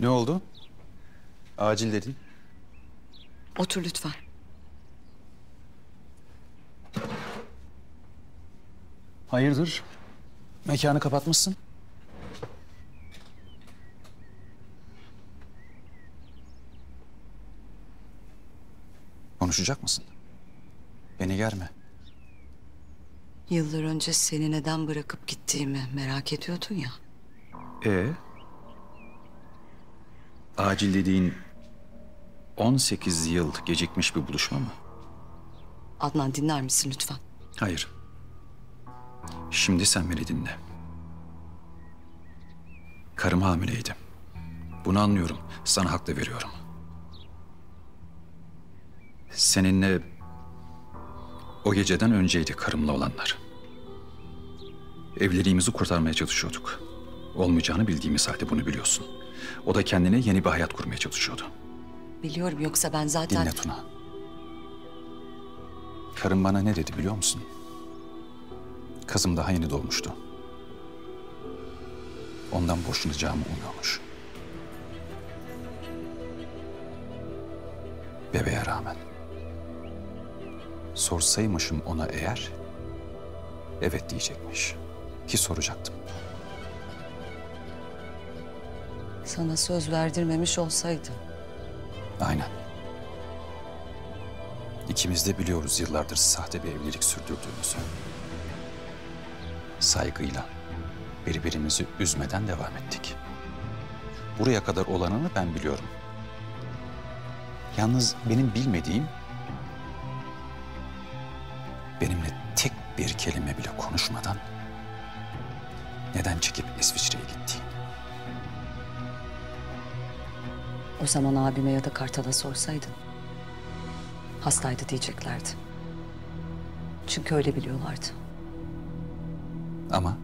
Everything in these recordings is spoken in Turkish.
Ne oldu? Acil dedin. Otur lütfen. Hayırdır? Mekanı kapatmışsın. Konuşacak mısın? Beni germe. Yıllar önce seni neden bırakıp gittiğimi merak ediyordun ya. Ee? Acil dediğin 18 yıl gecikmiş bir buluşma mı? Adnan dinler misin lütfen? Hayır. Şimdi sen beni dinle. Karım hamileydi. Bunu anlıyorum. Sana hak da veriyorum. Seninle o geceden önceydi karımla olanlar. Evliliğimizi kurtarmaya çalışıyorduk. Olmayacağını bildiğimiz halde bunu biliyorsun. O da kendine yeni bir hayat kurmaya çalışıyordu. Biliyorum yoksa ben zaten... Dinle Tuna. Karım bana ne dedi biliyor musun? Kızım daha yeni doğmuştu. Ondan boşanacağımı umuyormuş. Bebeğe rağmen. Sorsaymışım ona eğer, evet diyecekmiş. Ki soracaktım. Sana söz verdirmemiş olsaydım. Aynen. İkimiz de biliyoruz yıllardır sahte bir evlilik sürdürdüğümüzü. Saygıyla, birbirimizi üzmeden devam ettik. Buraya kadar olanını ben biliyorum. Yalnız benim bilmediğim... ...benimle tek bir kelime bile konuşmadan... ...neden çekip İsviçre'ye gittiğin. O zaman abime ya da Kartal'a sorsaydın. Hastaydı diyeceklerdi. Çünkü öyle biliyorlardı. Ama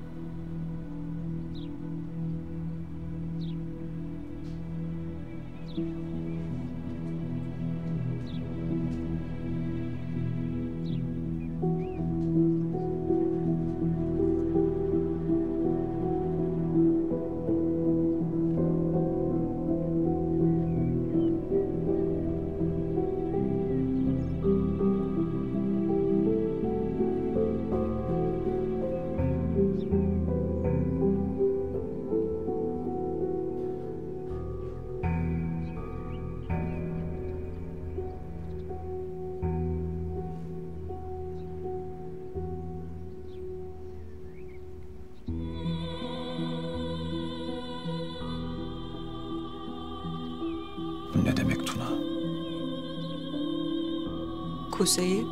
Kuzey'i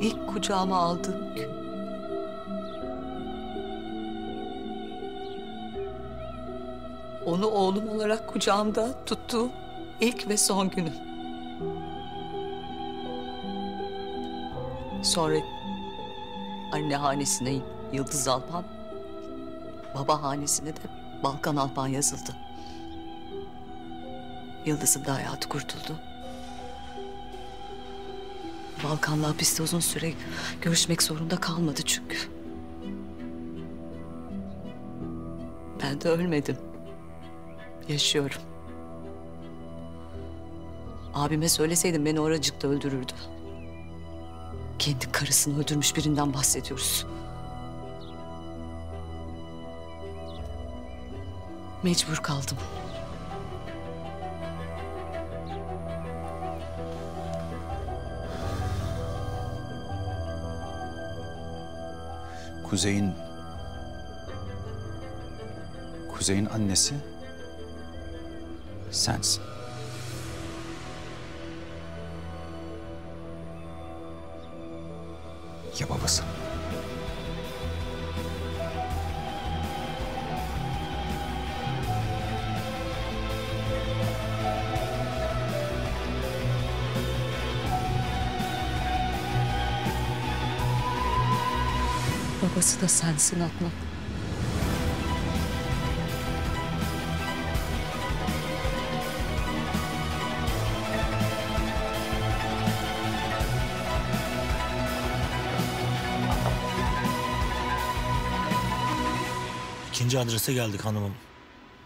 ilk kucağıma aldığım gün. Onu oğlum olarak kucağımda tuttuğum ilk ve son günüm. Sonra anne hanesine Yıldız Alpan, baba hanesine de Balkan Alpan yazıldı. Yıldız'ın da hayatı kurtuldu. Balkan'la hapiste uzun süre görüşmek zorunda kalmadı çünkü. Ben de ölmedim. Yaşıyorum. Abime söyleseydim beni oracıkta öldürürdü. Kendi karısını öldürmüş birinden bahsediyoruz. Mecbur kaldım. Kuzey'in... Kuzey'in annesi... Sensin. Ya babası? Babası da sensin Adnan. İkinci adrese geldik hanımım.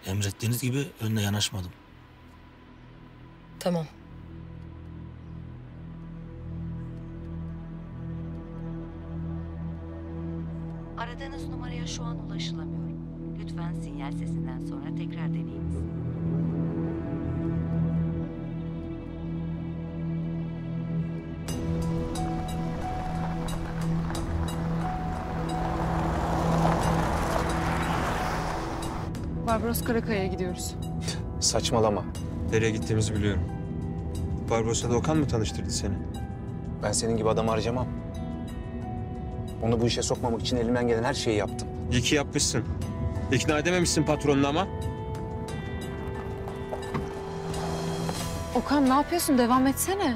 Emrettiğiniz gibi önüne yanaşmadım. Tamam. Aradığınız numaraya şu an ulaşılamıyor. Lütfen sinyal sesinden sonra tekrar deneyiniz. Barbaros Karakaya'ya gidiyoruz. Saçmalama. Nereye gittiğimizi biliyorum. Barbaros'la da Okan mı tanıştırdı seni? Ben senin gibi adam harcamam. Onu bu işe sokmamak için elimden gelen her şeyi yaptım. İyi ki yapmışsın. İkna edememişsin patronunu ama. Okan ne yapıyorsun? Devam etsene.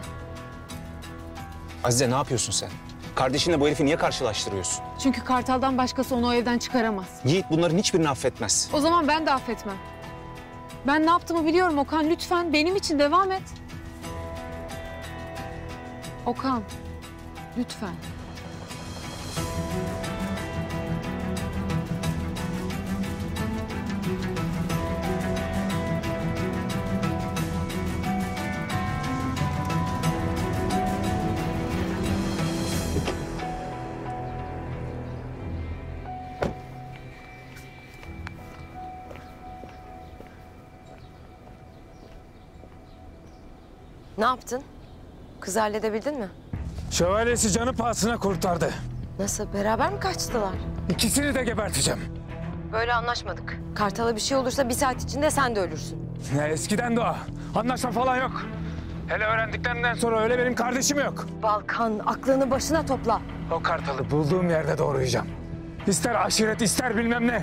Azize ne yapıyorsun sen? Kardeşinle bu herifi niye karşılaştırıyorsun? Çünkü Kartal'dan başkası onu o evden çıkaramaz. Yiğit bunların hiçbirini affetmez. O zaman ben de affetmem. Ben ne yaptığımı biliyorum Okan. Lütfen benim için devam et. Okan, lütfen. Ne yaptın? Kızı halledebildin mi? Şövalyesi canı pahasına kurtardı. Nasıl? Beraber mi kaçtılar? İkisini de geberteceğim. Böyle anlaşmadık. Kartal'a bir şey olursa bir saat içinde sen de ölürsün. Ne eskiden de o. Anlaşma falan yok. Hele öğrendiklerinden sonra öyle benim kardeşim yok. Balkan aklını başına topla. O kartalı bulduğum yerde doğrayacağım. İster aşiret ister bilmem ne.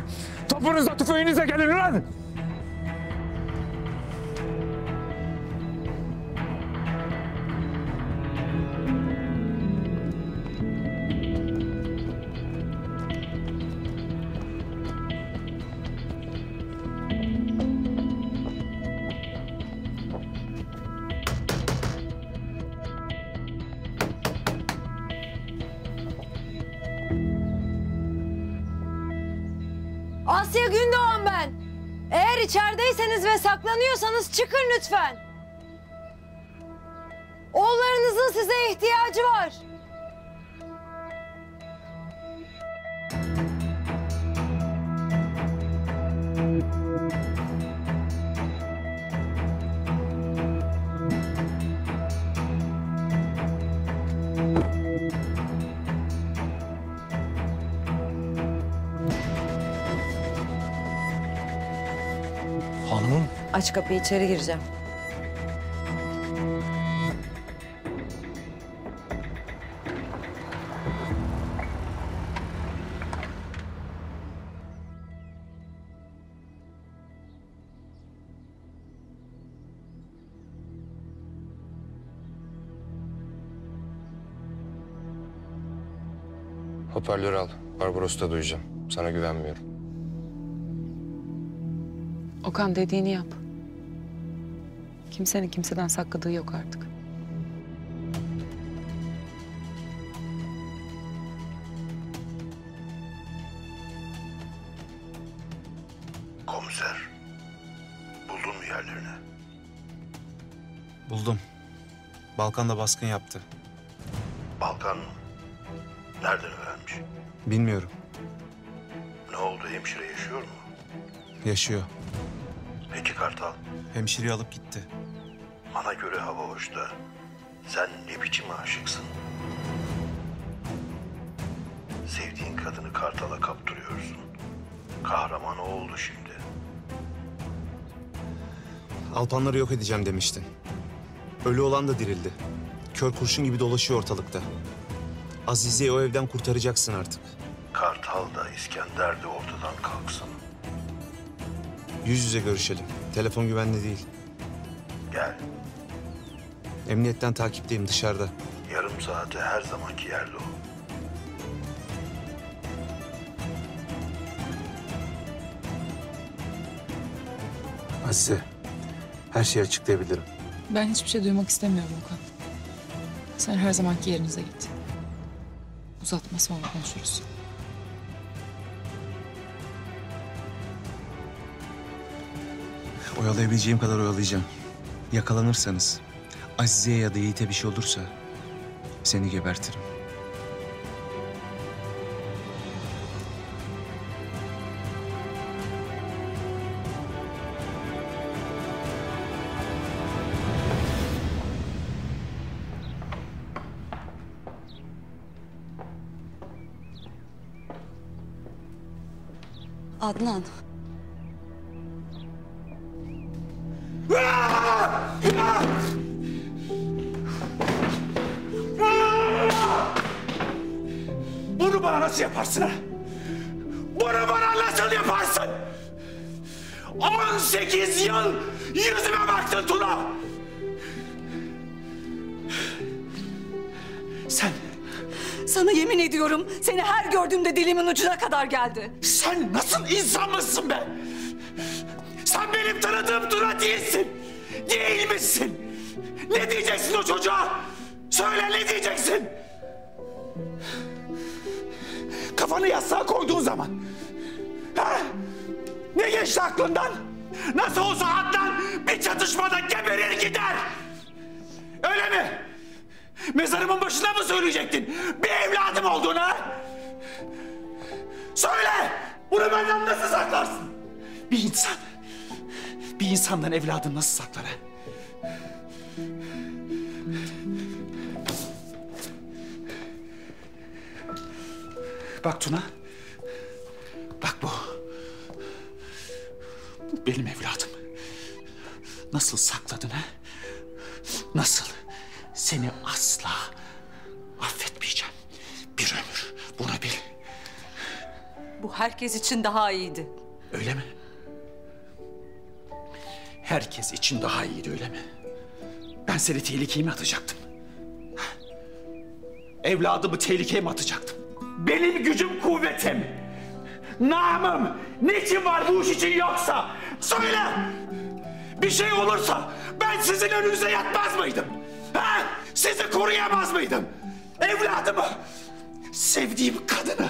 Topunuzla tüfeğinizle gelin ulan. Asya Gündoğan ben. Eğer içerideyseniz ve saklanıyorsanız çıkın lütfen. Oğullarınızın size ihtiyacı var. Hanımım. Aç kapıyı içeri gireceğim. Hoparlörü al. Barbaros'u da duyacağım. Sana güvenmiyorum. Okan dediğini yap. Kimsenin kimseden sakladığı yok artık. Komiser. Buldun mu yerlerini? Buldum. Balkan'da baskın yaptı. Balkan mı? Nereden öğrenmiş? Bilmiyorum. Ne oldu? Hemşire yaşıyor mu? Yaşıyor. Kartal? Hemşireyi alıp gitti. Bana göre hava hoşta. Sen ne biçim aşıksın? Sevdiğin kadını Kartal'a kaptırıyorsun. Kahraman o oldu şimdi. Alpanları yok edeceğim demiştin. Ölü olan da dirildi. Kör kurşun gibi dolaşıyor ortalıkta. Azize'yi o evden kurtaracaksın artık. Kartal da İskender de ortadan kalksın. Yüz yüze görüşelim. Telefon güvenli değil. Gel. Emniyetten takipteyim dışarıda. Yarım saate her zamanki yerde ol. Azize, her şeyi açıklayabilirim. Ben hiçbir şey duymak istemiyorum Okan. Sen her zamanki yerinize git. Uzatma sonra konuşuruz. Oyalayabileceğim kadar oyalayacağım. Yakalanırsanız, Azize'ye ya da Yiğit'e bir şey olursa seni gebertirim. Adnan. Bunu bana nasıl yaparsın ha? Bunu bana nasıl yaparsın? 18 yıl yüzüme baktın Tuna. Sen, Sana yemin ediyorum seni her gördüğümde dilimin ucuna kadar geldi. sen nasıl insan mısın be? Sen benim tanıdığım Tuna değilsin. Değil misin? Ne diyeceksin o çocuğa? Söyle ne diyeceksin? Kafanı yastığa koyduğun zaman. Ha? Ne geçti aklından? Nasıl olsa Adnan bir çatışmada geberir gider. Öyle mi? Mezarımın başına mı söyleyecektin? Bir evladım olduğunu ha? Söyle! Bunu benden nasıl saklarsın? Bir insan, bir insandan evladını nasıl saklar ha? Bak Tuna. Bak bu. Bu benim evladım. Nasıl sakladın ha? Nasıl? Seni asla affetmeyeceğim. Bir ömür. Bunu bil. Bu herkes için daha iyiydi. Öyle mi? Herkes için daha iyiydi öyle mi? Ben seni tehlikeye mi atacaktım? Evladımı tehlikeye mi atacaktım? Benim gücüm kuvvetim. Namım niçin var bu iş için yoksa? Söyle! Bir şey olursa ben sizin önünüze yatmaz mıydım? Ha? Sizi koruyamaz mıydım? Evladımı, sevdiğim kadını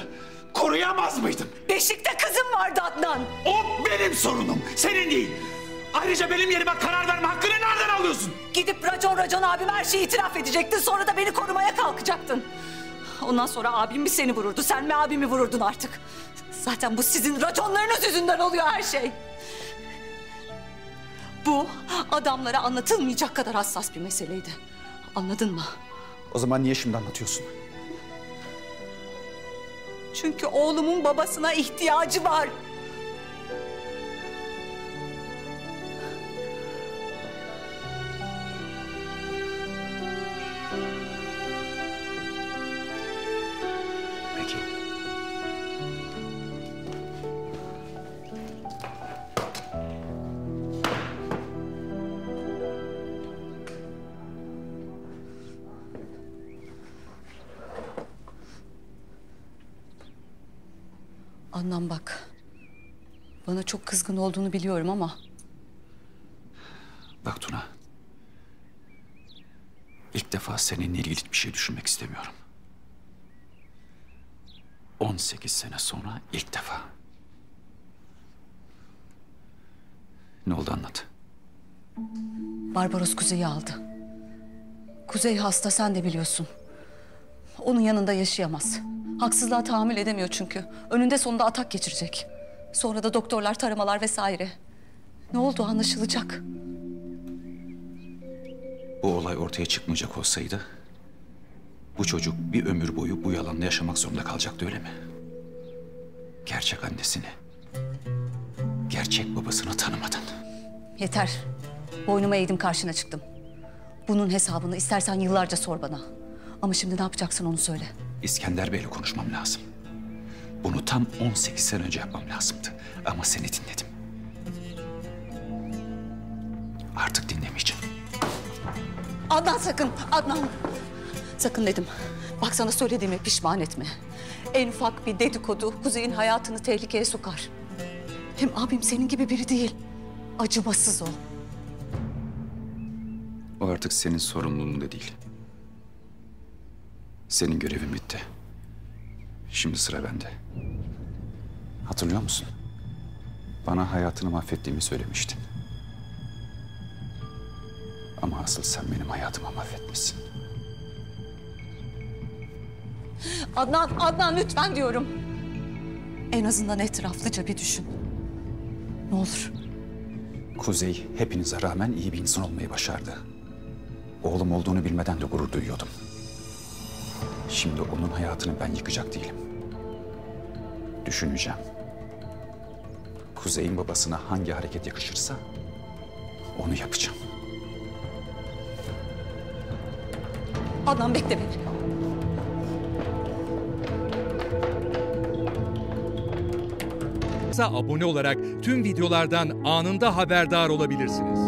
koruyamaz mıydım? Beşikte kızım vardı Adnan. O benim sorunum, senin değil. Ayrıca benim yerime karar verme hakkını nereden alıyorsun? Gidip racon racon abim her şeyi itiraf edecektin. Sonra da beni korumaya kalkacaktın. Ondan sonra abim mi seni vururdu, sen mi abimi vururdun artık. Zaten bu sizin raconlarınız yüzünden oluyor her şey. Bu adamlara anlatılmayacak kadar hassas bir meseleydi. Anladın mı? O zaman niye şimdi anlatıyorsun? Çünkü oğlumun babasına ihtiyacı var. Adnan bak. Bana çok kızgın olduğunu biliyorum ama Bak Tuna. İlk defa seninle ilgili bir şey düşünmek istemiyorum. 18 sene sonra ilk defa. Ne oldu anlat. Barbaros Kuzey'i aldı. Kuzey hasta sen de biliyorsun. Onun yanında yaşayamaz. Haksızlığa tahammül edemiyor çünkü. Önünde sonunda atak geçirecek. Sonra da doktorlar taramalar vesaire. Ne oldu anlaşılacak. Bu olay ortaya çıkmayacak olsaydı... ...bu çocuk bir ömür boyu bu yalanla yaşamak zorunda kalacaktı öyle mi? Gerçek annesini... ...gerçek babasını tanımadın. Yeter. Boynuma eğdim karşına çıktım. Bunun hesabını istersen yıllarca sor bana. Ama şimdi ne yapacaksın onu söyle. İskender Bey'le konuşmam lazım. Bunu tam 18 sene önce yapmam lazımdı. Ama seni dinledim. Artık dinlemeyeceğim. Adnan sakın, Adnan. Sakın dedim. Bak sana söylediğime pişman etme. En ufak bir dedikodu Kuzey'in hayatını tehlikeye sokar. Hem abim senin gibi biri değil. Acımasız o. O artık senin sorumluluğunda değil. Senin görevin bitti. Şimdi sıra bende. Hatırlıyor musun? Bana hayatını mahvettiğimi söylemiştin. Ama asıl sen benim hayatımı mahvetmişsin. Adnan, Adnan lütfen diyorum. En azından etraflıca bir düşün. Ne olur. Kuzey hepinize rağmen iyi bir insan olmayı başardı. Oğlum olduğunu bilmeden de gurur duyuyordum. Şimdi onun hayatını ben yıkacak değilim. Düşüneceğim. Kuzey'in babasına hangi hareket yakışırsa onu yapacağım. Adnan bekle beni. abone olarak tüm videolardan anında haberdar olabilirsiniz.